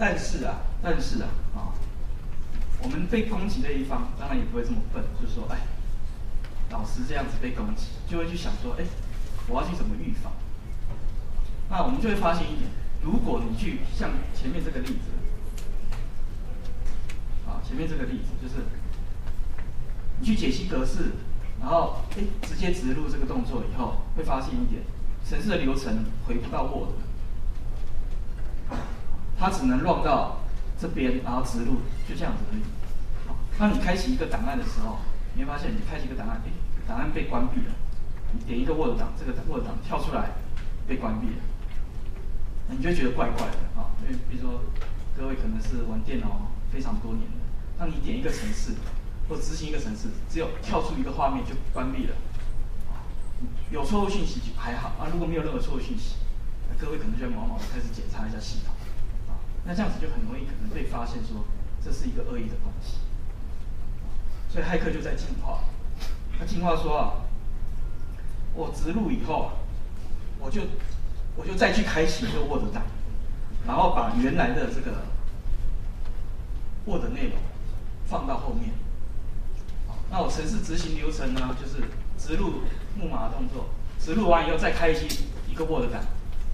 但是啊，但是啊，啊，我们被攻击的一方当然也不会这么笨，就是说，哎，老师这样子被攻击，就会去想说，哎，我要去怎么预防？那我们就会发现一点，如果你去像前面这个例子，啊，前面这个例子就是你去解析格式，然后哎直接植入这个动作以后，会发现一点，程式的流程回不到 Word。它只能乱到这边，然后植入，就这样子而已。那你开启一个档案的时候，你会发现你开启一个档案，哎，档案被关闭了。你点一个 Word 档，这个 Word 档跳出来被关闭了，你就觉得怪怪的啊。因为比如说各位可能是玩电脑非常多年的，当你点一个程式或执行一个程式，只有跳出一个画面就关闭了。有错误信息就还好啊，如果没有任何错误信息，各位可能就要毛毛的开始检查一下系统。那这样子就很容易可能被发现说这是一个恶意的东西，所以骇客就在进化。他进化说啊，我植入以后，我就我就再去开启一个 Word 档，然后把原来的这个 Word 内容放到后面。那我程式执行流程呢，就是植入木马的动作，植入完以后再开启一个 Word 档，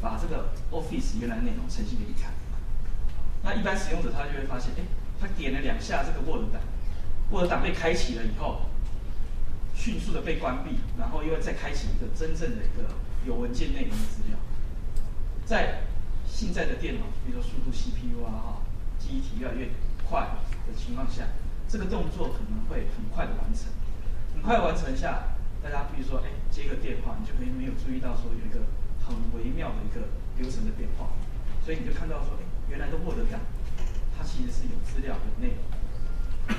把这个 Office 原来内容呈现给你看。那一般使用者他就会发现，哎，他点了两下这个 Word 档，Word 档被开启了以后，迅速的被关闭，然后又要再开启一个真正的一个有文件内容的资料。在现在的电脑，比如说速度 CPU 啊，哈，记忆体越来越快的情况下，这个动作可能会很快的完成。很快完成下，大家比如说，哎，接个电话，你就可以没有注意到说有一个很微妙的一个流程的变化，所以你就看到说，哎。原来的获得感，它其实是有资料有内容。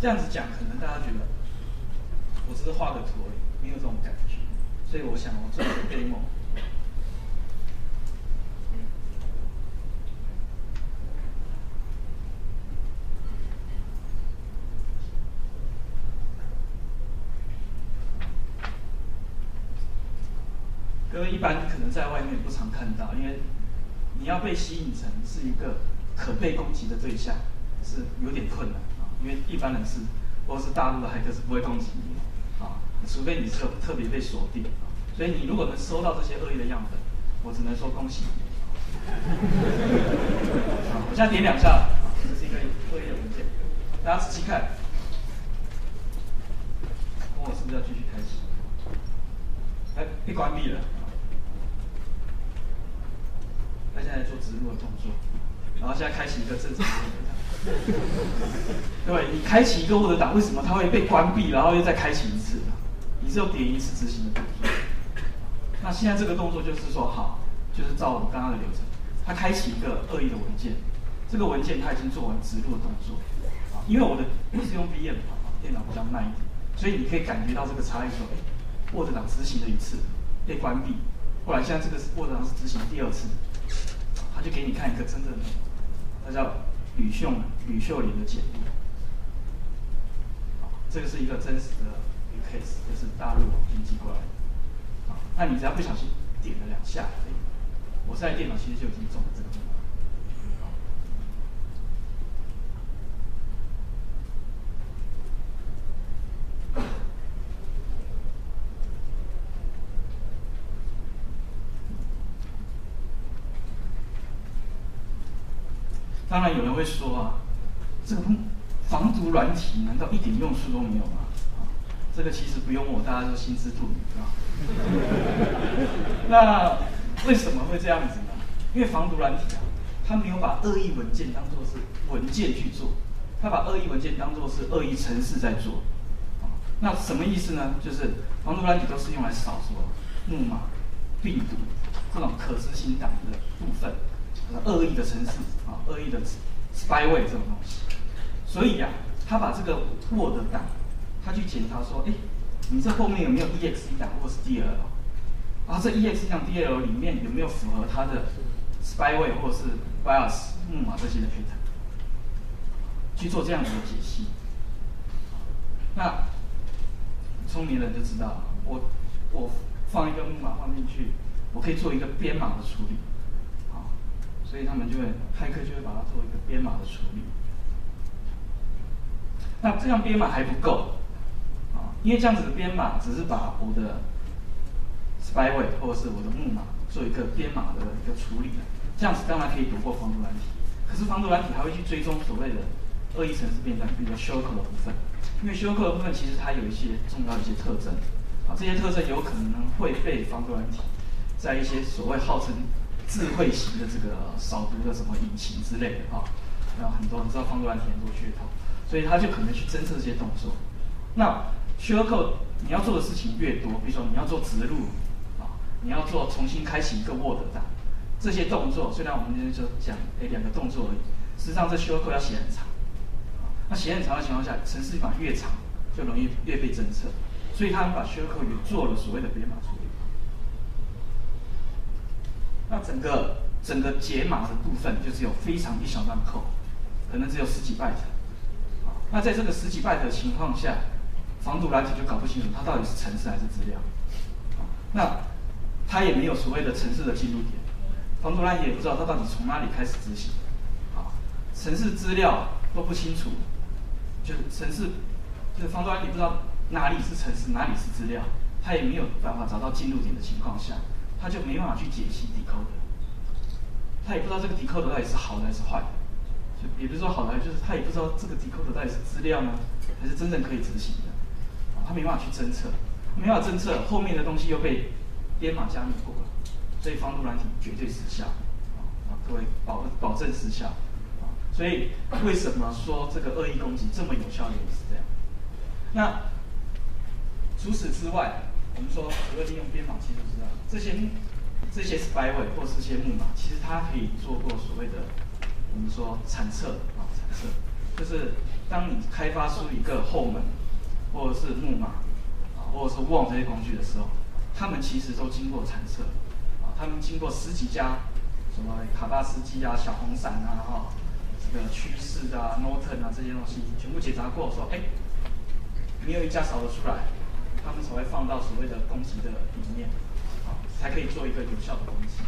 这样子讲，可能大家觉得我只是画个图而已，没有这种感觉。所以我想，我做一个 demo。因为一般可能在外面不常看到，因为你要被吸引成是一个可被攻击的对象，是有点困难啊。因为一般人是，或是大陆的骇客是不会攻击你啊，除非你是特别被锁定。所以你如果能收到这些恶意的样本，我只能说恭喜你。我现在点两下，这是一个恶意的文件，大家仔细看，问我是不是要继续开启？哎，被关闭了。他现在做植入的动作，然后现在开启一个正常的。对，你开启一个 Word 档，为什么它会被关闭，然后又再开启一次？你只有点一次执行的动作。那现在这个动作就是说，好，就是照我刚刚的流程，它开启一个恶意的文件，这个文件它已经做完植入的动作。啊，因为我的我是用 VM 电脑比较慢一点，所以你可以感觉到这个差异，说，哎，Word 档执行了一次，被关闭，后来现在这个 Word 档是执行第二次。就给你看一个真正的，他叫吕秀吕秀莲的简历，这个是一个真实的一个 case，就是大陆编辑过来的，那你只要不小心点了两下，我现在电脑其实就已经中了这个。当然有人会说啊，这个防毒软体难道一点用处都没有吗？啊，这个其实不用我，大家都心知肚明，啊？那为什么会这样子呢？因为防毒软体啊，它没有把恶意文件当做是文件去做，它把恶意文件当做是恶意程式在做。啊，那什么意思呢？就是防毒软体都是用来扫说木马、病毒这种可执行档的部分。恶意的程式啊，恶意的 spyware 这种东西，所以呀，他把这个 Word 档，他去检查说，哎，你这后面有没有 exe 档或是 DL，啊，这 exe 档 DL 里面有没有符合他的 spyware 或是 BIOS 木马这些的 fit 去做这样子的解析。那聪明人就知道，我我放一个木马放进去，我可以做一个编码的处理。所以他们就会骇客就会把它做一个编码的处理。那这样编码还不够，啊，因为这样子的编码只是把我的 spyware 或者是我的木马做一个编码的一个处理，这样子当然可以躲过防毒软体。可是防毒软体还会去追踪所谓的恶意程式变段，比如说 shellcode 的部分，因为 shellcode 的部分其实它有一些重要的一些特征，啊，这些特征有可能会被防毒软体在一些所谓号称智慧型的这个扫毒的什么引擎之类的啊，那很多你知道防毒软体很多噱头，所以他就可能去侦测这些动作。那 SQL 你要做的事情越多，比如说你要做植入啊，你要做重新开启一个 Word 档。这些动作虽然我们今天就讲哎两个动作而已，实际上这 SQL 要写很长，那写很长的情况下，程式码越长就容易越被侦测，所以他们把 SQL 也做了所谓的编码处理。那整个整个解码的部分就只有非常一小段 code，可能只有十几 byte，那在这个十几 byte 的情况下，防毒软体就搞不清楚它到底是程式还是资料，那它也没有所谓的程式的记录点。防毒软体也不知道它到底从哪里开始执行，啊，城市资料都不清楚，就是城市，就是防毒软体不知道哪里是城市，哪里是资料，它也没有办法找到进入点的情况下，他就没办法去解析 decode，它也不知道这个 decode 到底是好的还是坏的，就也不是说好的，就是他也不知道这个 decode 到底是资料呢，还是真正可以执行的，啊，它没办法去侦测，没办法侦测，后面的东西又被编码加密过。了。所以防毒软体绝对失效，啊，各位保保证失效，啊，所以为什么说这个恶意攻击这么有效也是这样？那除此之外，我们说除了利用编码技术知道，这些这些 spyware 或是些木马，其实它可以做过所谓的我们说铲测啊，铲测，就是当你开发出一个后门或者是木马啊，或者是 worm 这些工具的时候，他们其实都经过铲测。啊他们经过十几家，什么卡巴斯基啊、小红伞啊、哈，这个趋势啊、Norton 啊这些东西，全部检查过，说哎，没有一家扫得出来，他们才会放到所谓的攻击的里面，啊，才可以做一个有效的攻击。